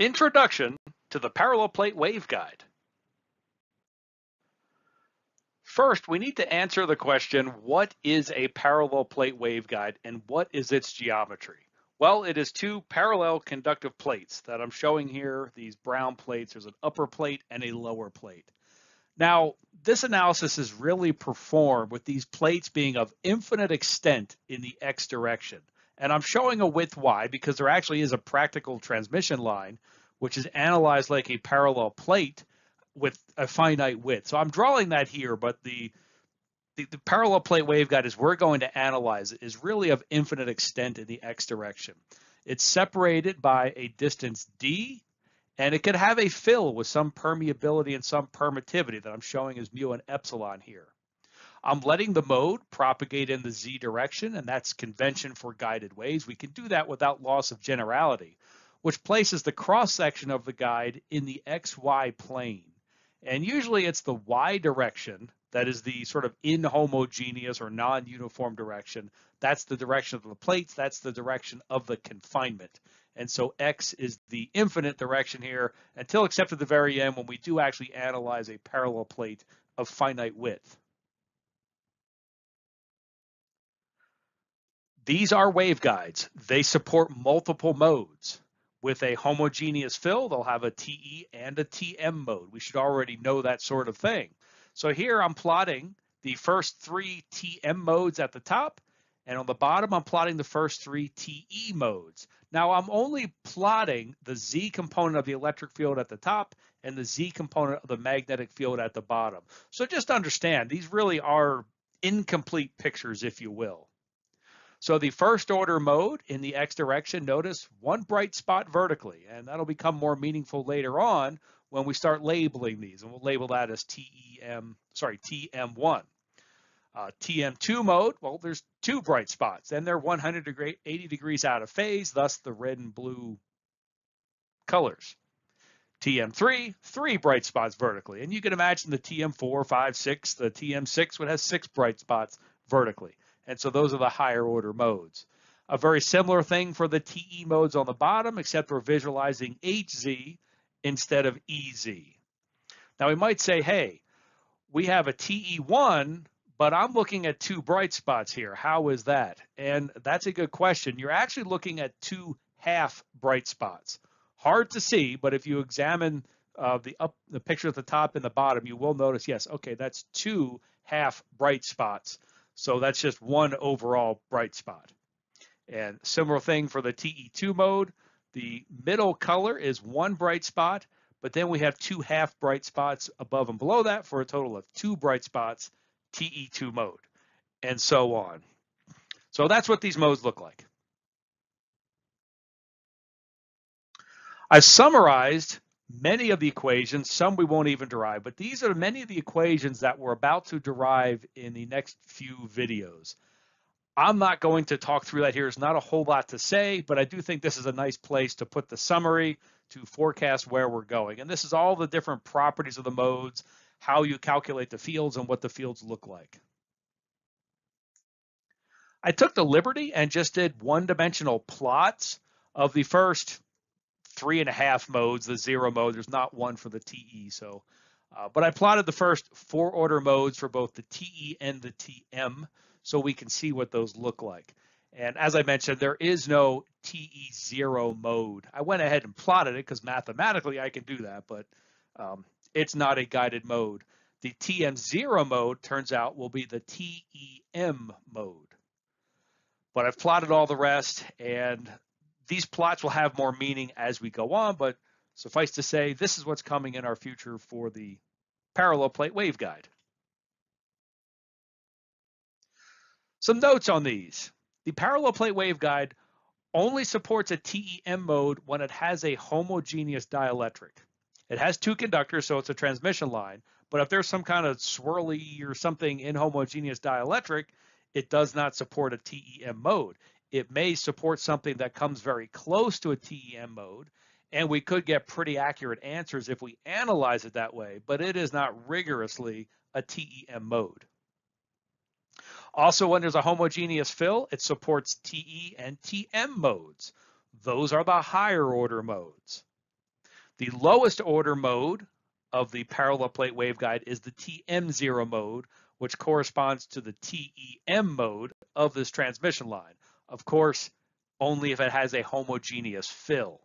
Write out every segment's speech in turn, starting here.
Introduction to the Parallel Plate Waveguide. First, we need to answer the question, what is a parallel plate waveguide and what is its geometry? Well, it is two parallel conductive plates that I'm showing here, these brown plates. There's an upper plate and a lower plate. Now, this analysis is really performed with these plates being of infinite extent in the x direction. And I'm showing a width y because there actually is a practical transmission line, which is analyzed like a parallel plate with a finite width. So I'm drawing that here, but the, the, the parallel plate waveguide is we're going to analyze it is really of infinite extent in the x direction. It's separated by a distance d, and it could have a fill with some permeability and some permittivity that I'm showing as mu and epsilon here. I'm letting the mode propagate in the z direction, and that's convention for guided waves. We can do that without loss of generality, which places the cross section of the guide in the xy plane. And usually it's the y direction that is the sort of inhomogeneous or non-uniform direction. That's the direction of the plates. That's the direction of the confinement. And so x is the infinite direction here until except at the very end when we do actually analyze a parallel plate of finite width. These are waveguides. They support multiple modes. With a homogeneous fill, they'll have a TE and a TM mode. We should already know that sort of thing. So here I'm plotting the first three TM modes at the top, and on the bottom, I'm plotting the first three TE modes. Now I'm only plotting the Z component of the electric field at the top and the Z component of the magnetic field at the bottom. So just understand, these really are incomplete pictures, if you will. So the first order mode in the X direction, notice one bright spot vertically, and that'll become more meaningful later on when we start labeling these, and we'll label that as TEM, sorry, TM1. Uh, TM2 mode, well, there's two bright spots, and they're 180 degrees out of phase, thus the red and blue colors. TM3, three bright spots vertically, and you can imagine the TM4, 5, 6, the TM6 would have six bright spots vertically. And so those are the higher order modes. A very similar thing for the TE modes on the bottom, except we're visualizing HZ instead of EZ. Now we might say, hey, we have a TE1, but I'm looking at two bright spots here. How is that? And that's a good question. You're actually looking at two half bright spots. Hard to see, but if you examine uh, the up the picture at the top and the bottom, you will notice, yes, okay, that's two half bright spots. So that's just one overall bright spot. And similar thing for the TE2 mode. The middle color is one bright spot, but then we have two half bright spots above and below that for a total of two bright spots, TE2 mode, and so on. So that's what these modes look like. I've summarized many of the equations, some we won't even derive, but these are many of the equations that we're about to derive in the next few videos. I'm not going to talk through that here. There's not a whole lot to say, but I do think this is a nice place to put the summary to forecast where we're going. And this is all the different properties of the modes, how you calculate the fields and what the fields look like. I took the liberty and just did one-dimensional plots of the first three and a half modes, the zero mode. There's not one for the TE. So, uh, but I plotted the first four order modes for both the TE and the TM so we can see what those look like. And as I mentioned, there is no TE0 mode. I went ahead and plotted it because mathematically I can do that, but um, it's not a guided mode. The TM0 mode turns out will be the TEM mode. But I've plotted all the rest and these plots will have more meaning as we go on, but suffice to say, this is what's coming in our future for the parallel plate waveguide. Some notes on these. The parallel plate waveguide only supports a TEM mode when it has a homogeneous dielectric. It has two conductors, so it's a transmission line, but if there's some kind of swirly or something inhomogeneous dielectric, it does not support a TEM mode. It may support something that comes very close to a TEM mode, and we could get pretty accurate answers if we analyze it that way, but it is not rigorously a TEM mode. Also, when there's a homogeneous fill, it supports TE and TM modes. Those are the higher order modes. The lowest order mode of the parallel plate waveguide is the TM0 mode, which corresponds to the TEM mode of this transmission line. Of course, only if it has a homogeneous fill.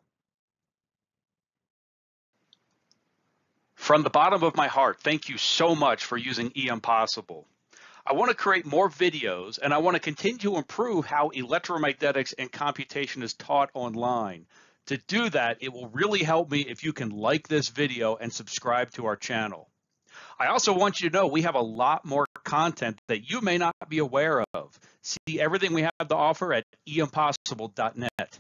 From the bottom of my heart, thank you so much for using EMPossible. I want to create more videos and I want to continue to improve how electromagnetics and computation is taught online. To do that, it will really help me if you can like this video and subscribe to our channel. I also want you to know we have a lot more content that you may not be aware of. See everything we have to offer at empossible.net.